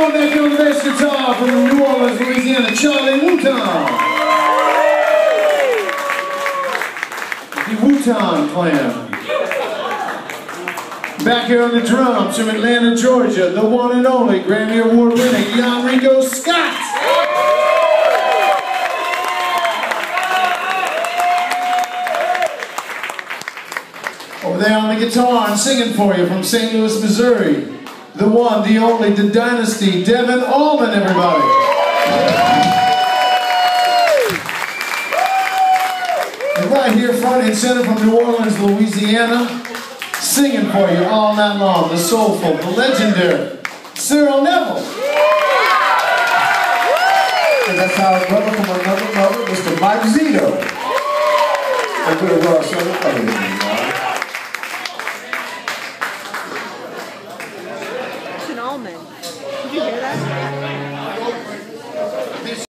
On the bass guitar from New Orleans, Louisiana, Charlie Wooton. The Wooton Clan. Back here on the drums from Atlanta, Georgia, the one and only Grammy Award winning Yonrico Scott. Over there on the guitar and singing for you from St. Louis, Missouri, the one, the only, the dynasty, Devon Allman, everybody. And right here front and center from New Orleans, Louisiana, singing for you all night long, the soulful, the legendary, Cyril Neville. And that's our brother from another mother, Mr. Mike Zito. And we're